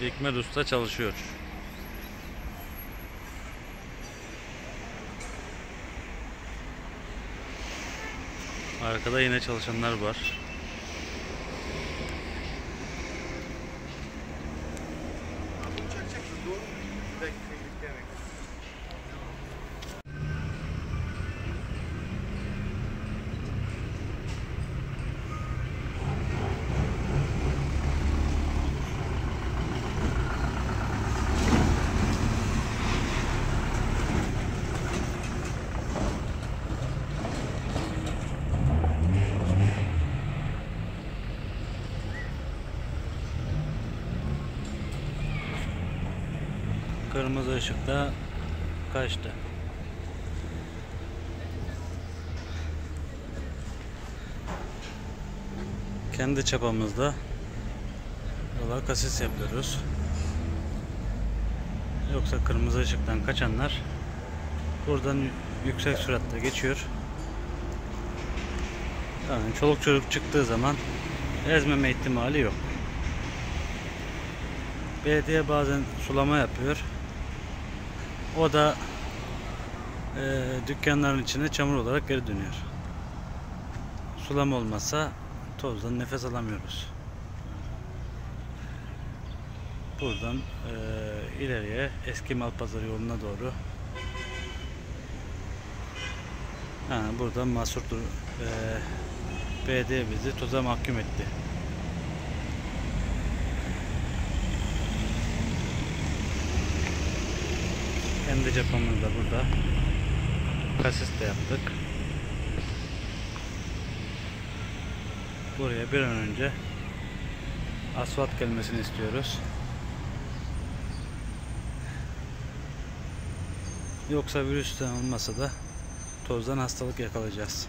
Hikmet Usta çalışıyor. Arkada yine çalışanlar var. Kırmızı ışıkta kaçtı. Kendi çapamızda yola kasis yapıyoruz. Yoksa kırmızı ışıktan kaçanlar buradan yüksek süratle geçiyor. Yani çoluk çocuk çıktığı zaman ezmeme ihtimali yok. Belediye bazen sulama yapıyor. O da e, dükkanların içine çamur olarak geri dönüyor. Sulama olmazsa tozdan nefes alamıyoruz. Buradan e, ileriye eski Malpazarı yoluna doğru ha, buradan Mahsur Dur- e, belediye bizi toza mahkum etti. Kendi cephamız da burada. Kasis de yaptık. Buraya bir an önce asfalt gelmesini istiyoruz. Yoksa virüsten olmasa da tozdan hastalık yakalayacağız.